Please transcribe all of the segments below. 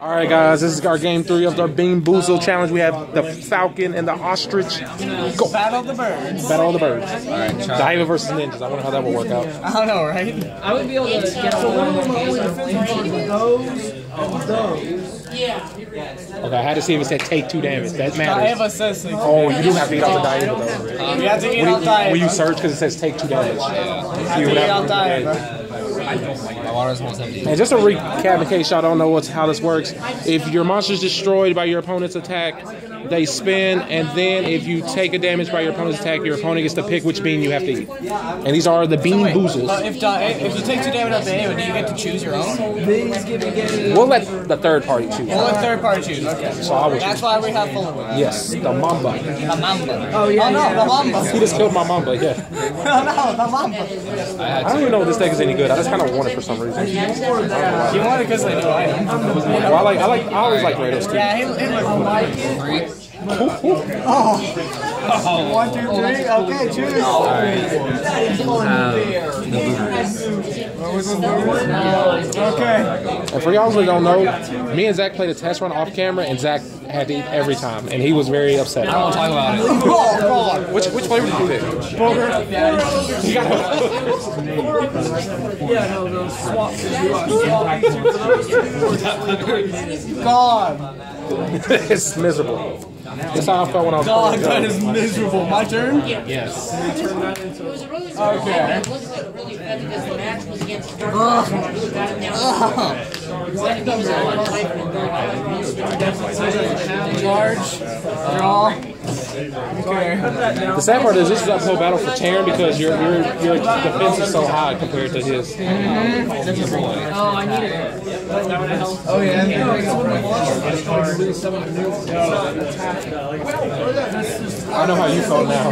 All right, guys, this is our game three of the Bean Boozle Challenge. We have the Falcon and the Ostrich. Go. Battle of the Birds. Battle of the Birds. All right, Diamond versus Ninjas. I wonder how that will work out. I don't know, right? I would be able to get a Okay, I had to see if it said take two damage. That matters. Diva says six. Oh, you do have to get off the Diamond though. You have to eat Will out you, Diva. will you search because it says take two damage? You have to eat have out to- Diva. My water's almost empty. And just a recap, in case y'all don't know what's how this works, if your monster's destroyed by your opponent's attack, they spin, and then if you take a damage by your opponent's attack, your opponent gets to pick which bean you have to eat. And these are the Bean But Boozles. if, di- if you take two damage out Diva, do you get to choose your own? We'll let the third party choose. Or let third party choose? Okay. So I would That's choose. why we have full of them. Yes, the Mamba. The Mamba. Oh, yeah. Oh, no, the Mamba. He just killed my Mamba, yeah. no, no, the Mamba. I don't even know if this deck is any good. I just kind of want it for some reason. You want it because they do item. Well, I like, I like, I always like Rados too. Yeah, he, he looks Oh. One, two, three. Okay, choose. Okay. And for y'all who don't know, me and Zach played a test run off camera, and Zach had to eat every time, and he was very upset. I don't want to talk about it. Oh, God. Which which flavor did you pick? You God. got- it's miserable. That's how I felt when I was God, playing. that is miserable. My turn? Yes. It was a really Okay. It looked like really bad because the match was against Dark Horse. We got it down. One goes on one life and one Large. Draw. Okay. The sad part is this is a uphill battle for Taryn because your your your defense is so high compared to his. Oh, I need it. Oh, I know how you felt now.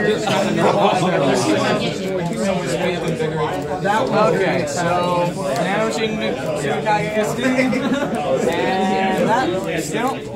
Okay, so Nano Shin Tsukage is and that still.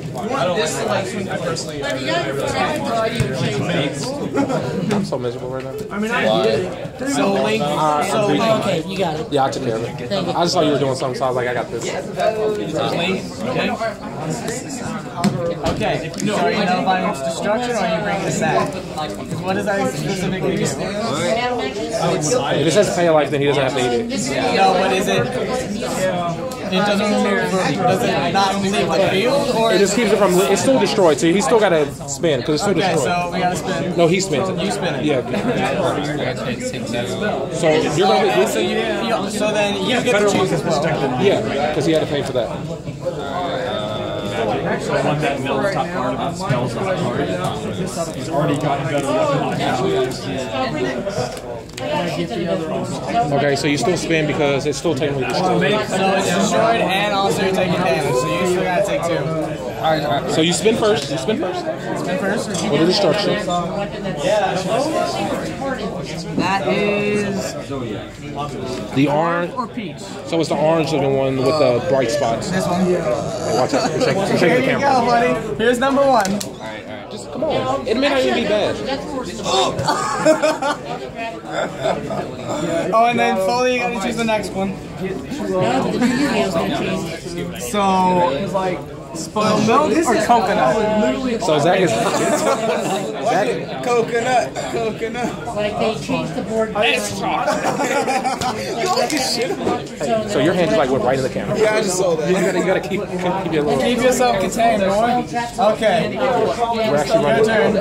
But you gotta try to change. I'm so miserable right now. I mean, I did it. So Link. So Okay, you got it. Yeah, I took care of it. I just saw you were doing something, so I was like, I got this. Okay. So are you notifying its destruction, or are you bringing the sack? What does that specifically do? If it says pay a life, then he doesn't have to eat it. No, what is it? It doesn't move. Does it not leave the field, or It just keeps it from. It's still destroyed, so he's still got to spin because it's still okay? destroyed. So we gotta spin. No, he spins it. You spin it. Yeah. So you're gonna. so you, you so then you get to choose as well. Yeah, because he had to pay for that. So one that mills top card of spells top card. He's already got better Okay, so you still spin because it's still technically destroyed. So it's destroyed, and also you're taking damage. So you still gotta take two. All right. So you spin first. You spin first. Spin first. Or Or the destruction. that is The orange. or peach. So it's the orange looking one with the bright spots. This one. Watch out. You're shaking, you're Here shaking the you camera. go, buddy. Here's number one. Just come on. It may not even be bad. Oh, and then Foley, you gotta choose the next one. So, like, spoiled milk or coconut? So Zach is. Zach, Coconut. Coconut. Like, they changed the board. so your hands like went right in the camera. Yeah, I just saw that. You gotta, you gotta keep, keep your little. Keep yourself contained, boy. Okay. We're actually running turn.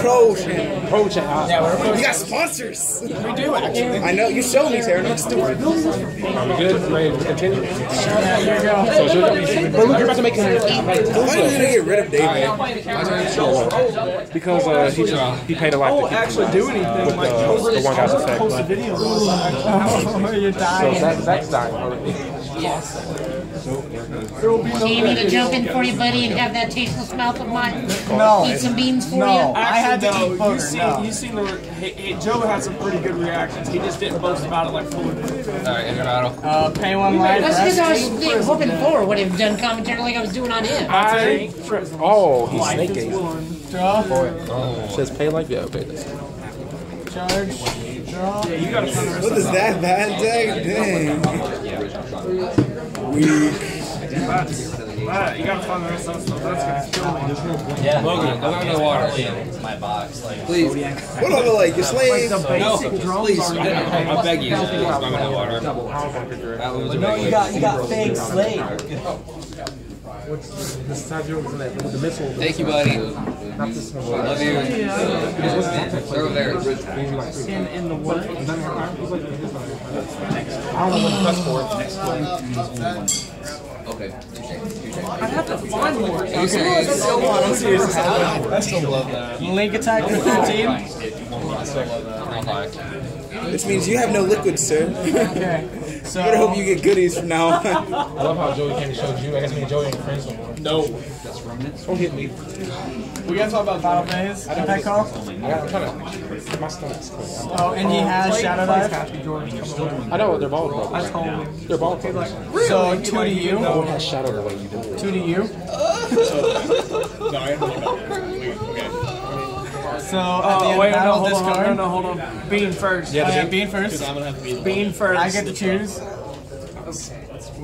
Pro chat. Yeah, we're We got sponsors. We do actually. I know you showed me, Taryn. Let's do it. Are we good? Ready to continue? Yeah, here you go. So it's your go. look, you're about to make him eat Why are you gonna get rid of David? because uh, he just he paid a lot to keep actually do anything. with the, the one guy's effect. Post a video. Oh, you're so dying. that, that's dying already. Jamie to jump in for you, buddy, and have that tasteless mouth of mine. No. Eat some beans for No. you. I had to Actually, eat though, you seen, no. you seen the hey, hey, Joe had some pretty good reactions. He just didn't boast about it like Fuller did. Alright, in. Uh, pay one life. That's because I was like, hoping Thor would have done commentary like I was doing on him. I, oh, he's snake Life is gazing. one. Draw. Says pay like yeah, okay. This. Charge. Draw. You gotta find the rest What that bad deck? Dang. Weak. that. You gotta find the rest of that stuff. That's gonna kill me. Yeah. Logan, out in the water. My box, like please. What are the like? You're slaves? No, please. I, beg you. Go in the water. No, you got you got fake. This time you're the missile. Thank you, buddy. Love you. They're over there. In, in the water. I don't know when to press for it. Okay. I'd have to find more. You serious? I'm serious. I still love that. Link attack for 13. Which means you have no liquid, sir. Okay. So I better hope you get goodies from now on. I love how Joey came and showed you. I guess me and Joey ain't friends no more. No. that's Don't hit me. we gotta talk about battle phase. Impact call. I got, I'm trying to. My stomach's clear. Oh, and he has shadow dive. I know they're ball brothers. They're ball brothers. So two to you. No one has shadow the way you do. Two to you. So at the Oh, wait, of no, battle, hold on. discard. No, no, hold on. Bean first. Yeah, oh, I have Bean first. Bean first. I get to choose.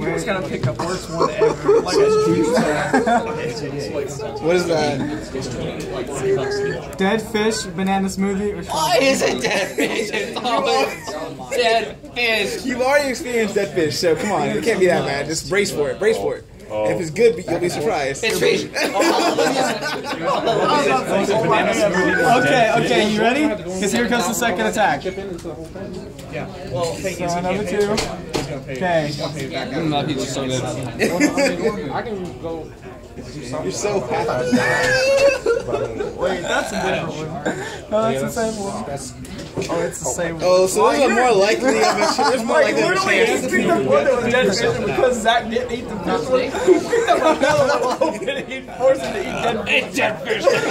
You're just gonna pick the worst one ever. Like a juice. What is that? Dead fish, banana smoothie, or Why is it dead fish? It's always dead fish. You've already experienced dead fish, so come on. It can't be that bad. Just brace for it. Brace for it. And if it's good, you'll be surprised. It's fish. Okay, okay, you ready? Because here comes the second attack. Yeah. So another two. Okay. My pizza's so good. I can go. You're so happy. Wait, that's a different one. No, that's the same one. Oh, it's the same oh, one. Oh, so there's a more likely of a ch- there's more Like, likely of a literally, chance. he picked up one that was dead fish, because Zach didn't eat the first one, he picked up another one hoping he'd him to eat dead fish. dead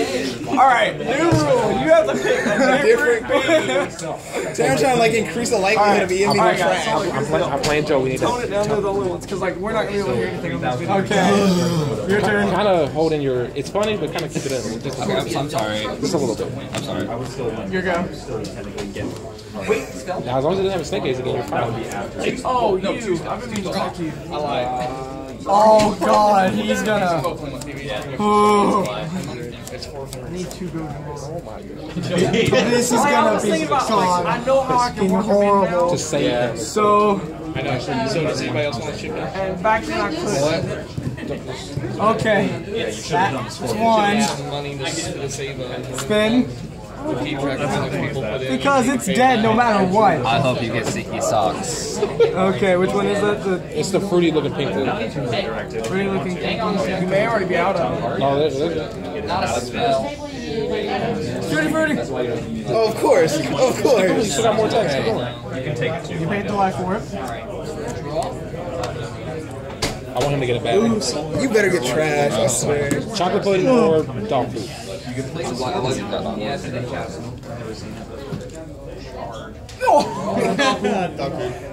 fish. Alright, new rule. You have to pick a different bean. So I'm trying to like increase the likelihood of eating me Alright, with guys, trash. I'm, playing, I'm playing Joe. We need Tone to it down to the little ones, because like, we're not going to be able to hear anything on this video. Okay. Your turn. kind of hold in your. It's funny, but kind of keep it in. Just a Okay, I'm, I'm sorry. just a little bit. I'm sorry. I was still. Your go. Now, as long as it doesn't have a snake gaze again, you're fine. Oh, oh you. I've been meaning to talk to you. Oh god, he's gonna. Oh. This is I gonna was be thinking about, like, I God. know how I can work them in horrible. now, To say yeah. So, and back then I couldn't. okay. That's one. Money to, to save Spin. Because it's dead no matter what. I hope you get sticky socks. Okay, which one is that? The It's the fruity looking pink one. pretty looking. You may already be out of it. Oh, there, there, Not a spell. Fruity fruity. Oh, of course, of course. You still got more text. Keep going. You paid the life for it. I want him to get it back. You better get trash, I swear. Chocolate pudding or dog food. Hey,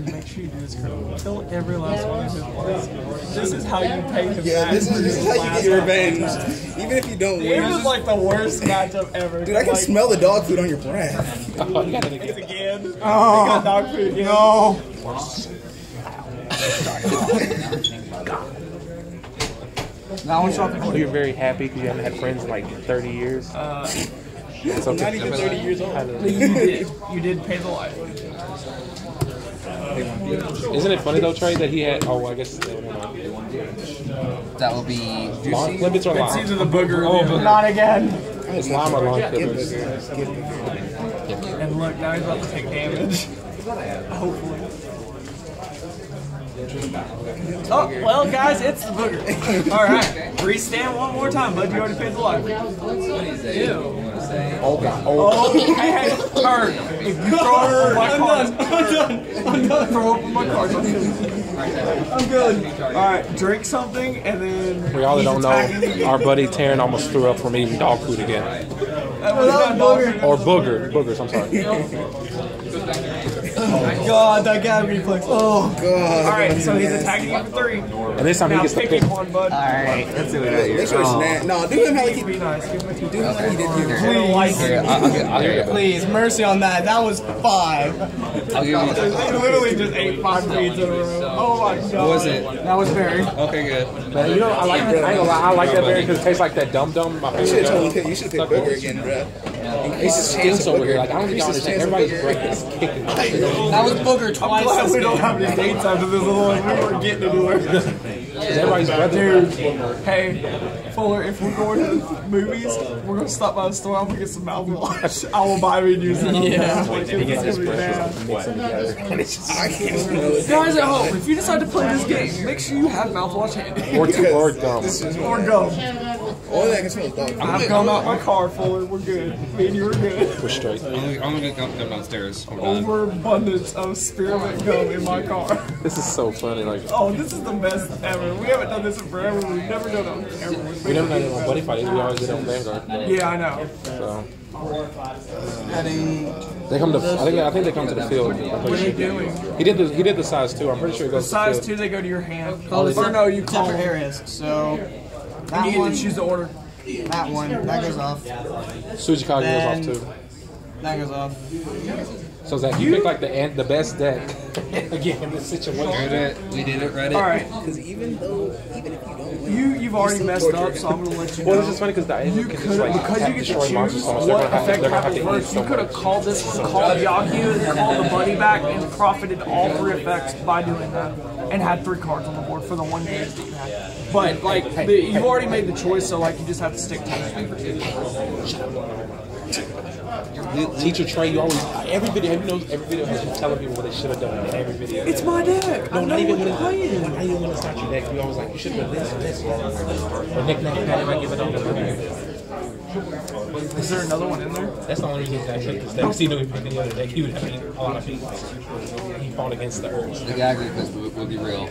buddy, make sure you do this correctly. Kill every last one of his ones. This is how you pay him Yeah, back this for is, this his is how you last get your one. revenge. Even if you don't It win. was like the worst matchup ever. Dude, I can like, smell the dog food on your breath. Oh, you got it again. again. They Oh got dog food. You know? no. Now one shot. Oh, you're very happy because you haven't had friends in like 30 years. Uh, It's okay. Not even 30 years old. you did. You did pay the life. Isn't it funny though, Trey, that he had? Oh, I guess. I don't. That will be Long clippets or It's lime? either the booger oh, or the Not again. It's lime or long clippets. And look, now he's about to take damage. Hopefully. Oh, well, guys, it's the booger. All right, restand one more time, bud. You already paid the life. Oh god. Oh. Oh, hey, turn. If you throw over my cards, I'm done. I'm done. Throw over my cards. I'm good. I'm good. All right, drink something, and then. For y'all that don't know, our buddy Taryn almost threw up from eating dog food again. That was not booger. Or booger. Boogers, I'm sorry. Oh, god, that guy reflex. Oh, God. All right, so he's attacking you for three. And this time he Now gets the pick pick. one, bud. Alright, let's see what I Make sure it's oh. na- No, do him how he Be nice. Give him a two. do him like he did you. Please. Like it. I'll, I'll, I'll, give you- Please, mercy on that. That was five. I'll give you. They literally just ate five feeds in a row. Oh my god. What was it? That was very. Okay, good. Man, you know, I like, I ain't gonna lie, I like that berry because it tastes like that dum dum. My You should favorite have gum. picked. You should have picked Booger again, bro. Increase his chance Stinks over here. Like, I don't think y'all understand. chance Everybody's Booger. breath is kicking. That was booger I'm twice. glad we don't have any dates after this little one. We weren't getting anywhere. Because everybody's breath is Hey, Fuller, if we're going to movies, we're going to stop by the store. I'm going to get some mouthwash. I will buy me and use it. Yeah. Like, it's going to be bad. I can't. Guys at home, if you decide to play this game, make sure you have mouthwash handy. Or, two, or gum. Or gum. All that can smell is dog. food. I've gum out my car, Fuller. We're good. Me and you are good. We're straight. I'm gonna, I'm gonna come come downstairs. I'm. Overabundance of spearmint gum in my car. This is so funny. Like, Oh, this is the best ever. We haven't done this in forever. We've never done it on camera. we never done it on Buddy Fight. We always did it on Vanguard. Yeah, I know. So. Heading. They come to. I think. I think they come to the field. I'm pretty sure. doing? He did the. He did the size two. I'm pretty sure it goes Size to the two, they go to your hand. Call or no, you call separate them. areas. So And that you one, to choose the order. that one, that goes off. field. Sujikage goes off too. That goes off. So Zach, you picked like the an- the best deck again in this situation. Read it. We did it. Read it. All right, Because even though, even if you don't win, you you've already still messed torture up, so I'm gonna let you Well, know. it's just funny because the You could like because you attack, get to choose monsters so much. They're what have, effect they're gonna have happens first. You could have called this one, called Yaku, and called the buddy back, and profited all three effects by doing that, and had three cards on the board for the one game that you had. But like, the, you already made the choice, so like, you just have to stick to it the teacher Trey, you always every video. Every knows every video has you telling people what they should have done in every video. It's my deck. No, I not even when it's not even when it's not your deck. You always like you should have done this, this, this. But Nick, Nick, how I give it up? Is there another one in there? That's the only reason that I tricked this. Because he knew he picked the other day. He would have been on a feet. He fought against the earth. The guy because we'll, we'll be real.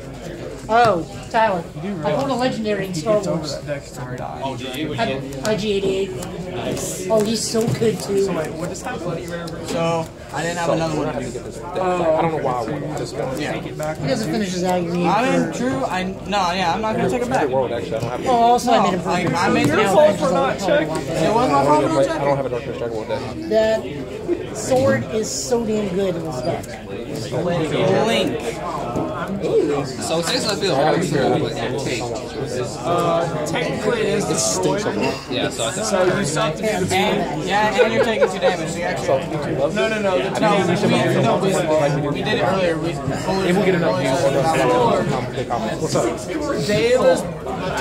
Oh, Tyler. I pulled a legendary in Star Wars. Oh, IG88. Nice. Oh, he's so good too. So wait, what that bloody rare So I didn't have so, another one. I, uh, I don't know why I won. I just got yeah. Take it back he doesn't finish his agony. I mean, true. I no, yeah, I'm not gonna take it back. World, actually, I don't have. Oh, also no, I made a I, I made your fault for not checking. It was my fault for not checking. I don't have a dark dragon world deck. That sword is so damn good in this deck. Link. So it tastes like feel I hard gotta to figure out but how to it tastes. Uh, technically, it is destroyed. Yeah, so I think. So you still have to do the beam. And yeah, and you're taking two damage. So you actually. No, no, no. The No, beam. we, no, we, we did it earlier. We If we get enough views, What's up? Dave is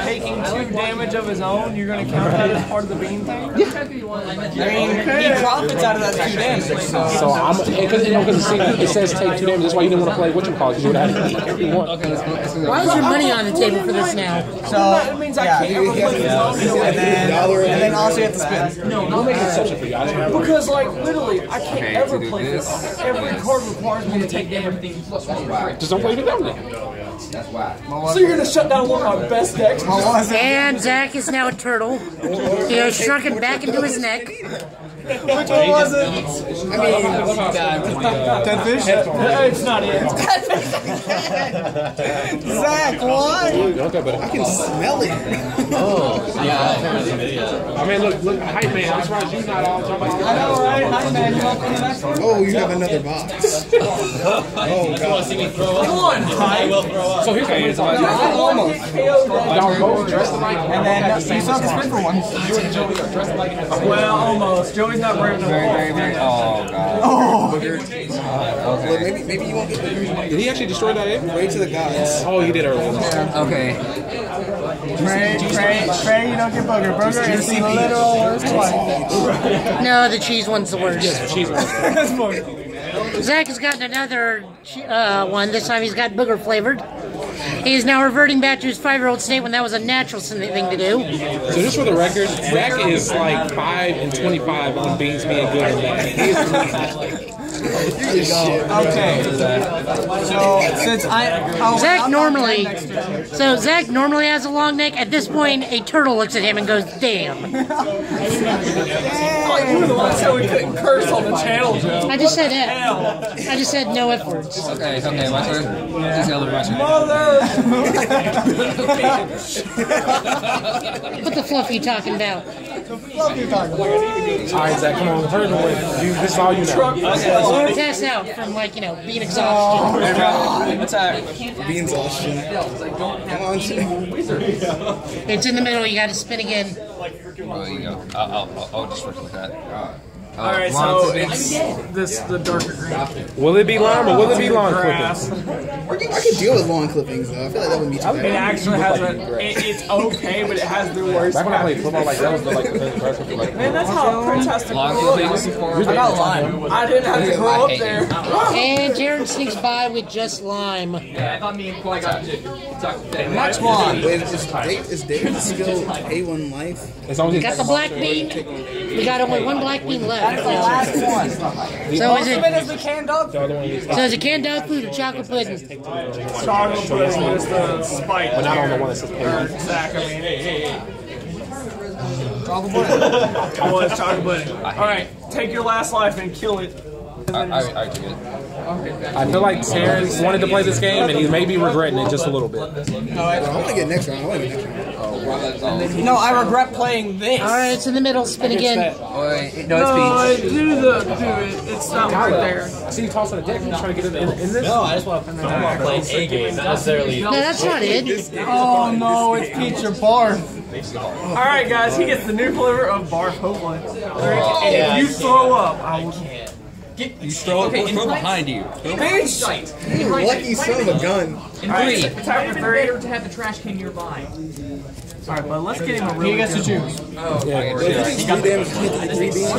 taking two damage of his own. You're gonna count that as part of the beam thing? I mean, he profits out of that two damage. So So I'm because you know because it says take two damage. That's why you didn't want to play what you call because you would have had to eat every one. Why is your money on the table for this now? so That means I yeah. can't ever play this. And then and then also you have to spin. We'll make an exception for you. I didn't Because like literally, I can't Okay, ever play this, this. Every card requires me to take everything plus one. Just don't play the down then. So you're gonna shut down one of my best decks? What was it? And Zach is now a turtle. He has shrunken back into his neck. Which one was it? I mean, Dead fish. it's not it. Zach, what? Okay, but I can smell it. I mean, look, look, hype man. I'm surprised you're not all jumping. I know, right? Hi, man. You welcome to the next one. Oh, you have another box. Oh god. Come on, hype. So here's the funny part. Y'all almost KO'd that. Y'all both dressed alike. And then you still have to spin for one. You and Joey are dressed alike. and have the Well, almost. Joey's not brave enough. Very, very, very. Oh, God. Oh. Well, maybe maybe you won't get the Did he actually destroy that egg? way to the gods. Oh, he did earlier. Okay. Pray, pray, pray you don't get booger. Booger is the literal worst one. No, the cheese one's the worst. Cheese. Zach has gotten another uh, one. This time he's got booger flavored. He is now reverting back to his five-year-old state when that was a natural thing to do. So just for the record, Zach is like five and twenty-five on beans being good and bad. He is Okay. So since I oh, Zach I'm normally, next to him. so Zach normally has a long neck. At this point, a turtle looks at him and goes, "Damn." Like, you were the one so we couldn't curse on the channel, Joe. I just said it. I just said no F words. Okay, okay, my turn. Please tell me my turn. Mother! What the fluff are you talking about? All right, Zach, come on, hurry away. You, this is all you know. Or pass out from like you know being exhausted. Oh, Attack. Be exhaustion. Come on, It's in the middle. You got to spin again. Oh, there you go. I'll, I'll, I'll, I'll just work with that. All right, uh, so it's this the darker green. Will it be lime or will it be lawn clippings? I could deal with lawn clippings though. I feel like that wouldn't be too It bad. actually has a. It, it's okay, but it has the worst. Back when I played football, like that was the like the thing impressive. Like, Man, that's how Prince has to Long grow up. clippings. I got lime. I didn't have to grow up there. And Jared sneaks by with just lime. Next one. Wait, is, Dave, is David still A1 life? as long as We got the black bean. We got only one black bean left. That's the Last one. So is it? is the canned dog. the other one is So is it canned dog food or chocolate pudding? Chocolate pudding is the spike. but not on the one that says Or paper. Zach, I mean, hey, hey, hey. Oh, it's chocolate pudding. All right, take your last life and kill it. I, I, I took it. I feel like Terrence wanted to play this game and he may be regretting it just a little bit. I want to get next round. I want to get next round. No, I regret playing this. All right, it's in the middle. Spin again. Oh, wait, no, No, it's do the do it. It's not right there. I see you tossing a deck. You trying to get it in, in this? No, I just want to play a game, not necessarily. No, that's not it. Oh no, it's Peach or Barf. All right, guys, he gets the new flavor of barf hopefully. And if you throw up, I will. Get you throw it from behind you. Peach! You lucky son of a gun. All right, attack for three. to have the trash can nearby. All right, but let's get him a really oh, He gets to choose. Three damage, three beans.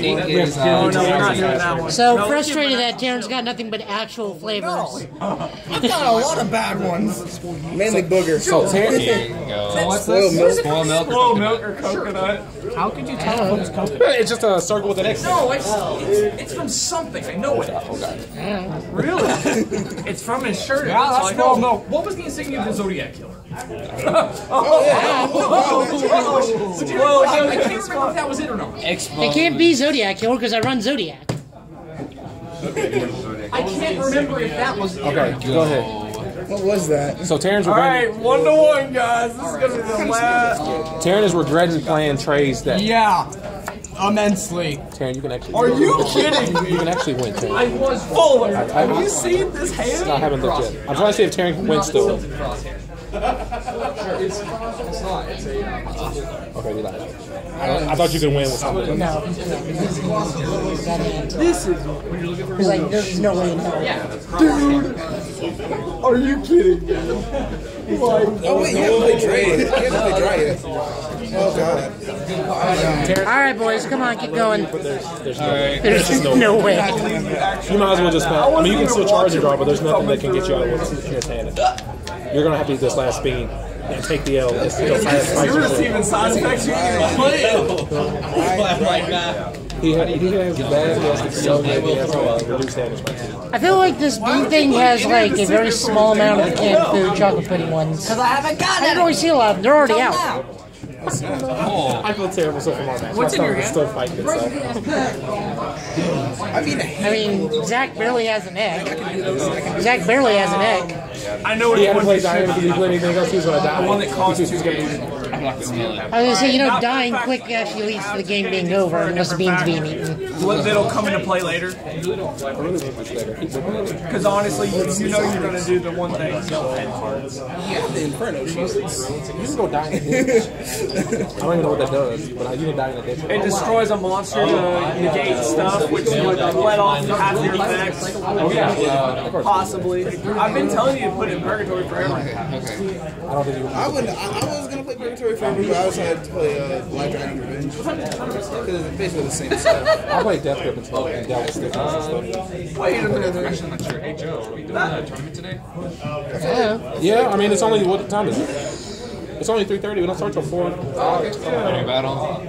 It is, Oh no, we're not doing that one. So No, frustrated that Terrence got nothing but actual flavors. I've got a lot of bad ones. Mainly booger. So Terrence, there. What's Spoiled this? milk. Spoiled milk or coconut. How could you tell if it was coconut? it's just a circle with an X. No, it's, it's, it's from something. I know it. Really? it's from his shirt. Yeah, so that's I know. spoiled milk. What was the insignia of the Zodiac Killer? Well, I, no, I can't remember if that was it or not. It can't be Zodiac Killer because I run Zodiac. I can't remember if that was it. Okay, go ahead. What was that? So Terrence All right, one to one, guys. This is gonna be the last. Terrence is regretting playing Trey's deck. Yeah, immensely. Terrence, you can actually. Are you kidding me? You can actually win, Terrence. I was Fuller? I- Have you seen this hand? I haven't looked yet. I'm trying to see if Terrence can win still. Okay, we lied. I, I thought you could win with something. No. This is. He's like, there's no way in hell. Dude, Are you kidding? me? Oh wait, you haven't played Drei. You haven't played Drei. Oh god. All right, boys, come on, keep going. There's no way. There's no way. You might as well just. I mean, you can still charge and draw, but there's nothing that can get you out of what's in his hand. You're gonna have to use this last spin and take the L. It's still fast. You're receiving side effects. You didn't even play. He, had, he has bad, he has the so he has reduced damage by. I feel like this bean thing has like a very small amount of the canned food chocolate pudding ones. Because I haven't I got didn't really see a lot of them. They're already out. Now. I feel terrible so far, man. What's in My your stomach is hand? still fighting itself. I mean, I mean, Zach barely has an egg. Zach barely has an egg. I know what He he had to play wants to dying because he played anything else, he was gonna die. The one that cost He was gonna be- I'm not gonna smell it. I was gonna say, you know, dying quick actually leads to the game being over unless the beans being eaten. That'll come into play later. Because honestly, you, you know you're gonna do the one thing. the Inferno. Jesus. You can go die in a ditch. I don't even know what that does, but you can die in a ditch. It destroys a monster to negate stuff, which would let off half your effects. Oh yeah, uh. Possibly. I've been telling you to put it in purgatory forever. Okay. I don't think you. I would. I, I was gonna play Purgatory Story for me, I also had to play uh, Black Dragon Revenge. Because it's basically the same stuff. I played Death Grip and stuff and dealt stickers and stuff. Wait a minute. Actually, I'm not sure. Hey Joe, are we doing a tournament today? Yeah, Yeah, I mean it's only what time is it? It's only three thirty. We don't start till four. Any battle?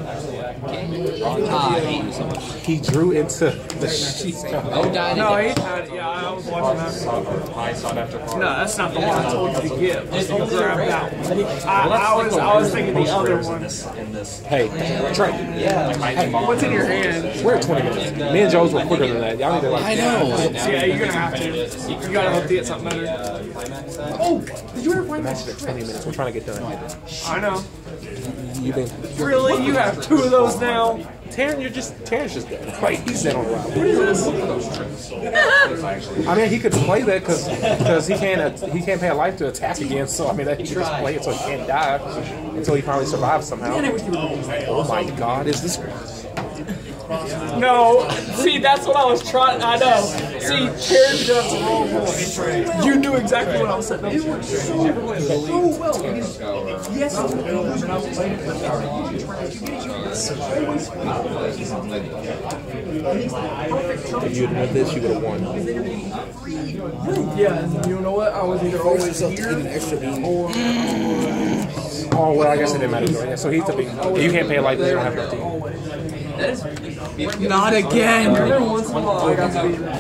Ah, he drew into the sheet. Oh, died No, he had. Yeah, I was watching that. I sought after No, that's not the one I told you to get. I told you to grab that one. I, I was, I was thinking the other one. Hey, Trey, Hey, What's in your hand? we're at twenty minutes. Me and Joe's were quicker than that. Y'all need to like. I know. So yeah, you're gonna have to. You gotta hope to get something better. Oh, did you ever find Match that? at twenty minutes. We're trying to get done. I know. You been Really, you have two of those now. Taryn? You're just Taryn's just dead. Like he's dead on the route. What is this? I mean, he could play that because he can't uh, he can't pay a life to attack again. So I mean, that he could just play it so he can't die until he finally survives somehow. Oh my God! Is this? No. See, that's what I was trying. I know. See, Terry does the wrong one. You knew exactly what I was saying. It worked so well. Yes. If you admit this, you would have won. Yeah, you know what? I was either always yourself to here an extra bean. or. Oh well, I guess it didn't matter. So he's the big. You can't pay a life. You don't have no team. Not again. Every once in a while, I got to again.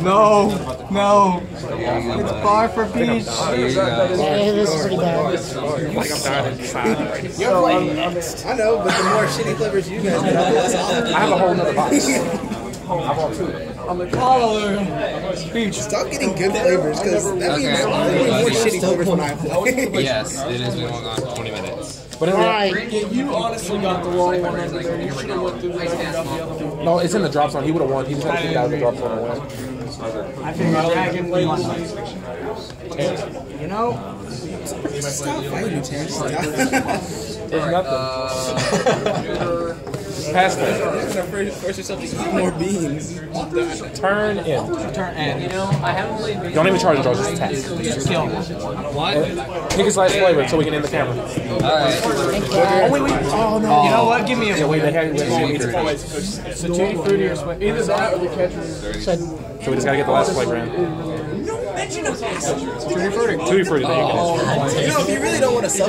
No, no. It's bar for beach. Yeah, this is pretty bad. Like I'm dying inside. So I'm, I'm, I know, but the more shitty flavors you guys get, the I'll have a whole nother box. I bought two. I'm a caller. Beach. Stop getting good flavors, because that means Okay. I'm getting more shitty flavors when I play. Yes, it is. We've only gone 20 minutes. But in the, Right. Yeah, you honestly got the wrong one under there. You should have looked through this and got the other no, it's in the drop zone. He would have won. He just had to kick out of the drop zone and win. I figured Dragon won. You know, Stop fighting, Terrence. There's nothing. Uh, Pass turn. Force force yourself to eat more beans. Turn in. turn and Don't even charge the draw. Just attack. kill. What? Pick his last flavor so we can end the camera. Alright. Oh wait, wait. Oh no. Oh. You know what? Give me a. Yeah, wait. They had. It's a tutti frutti or something. Either that or the catcher. So we just gotta get the last flavor in. Tutti frutti. Tutti frutti. There you go. You know, if you really don't want to sell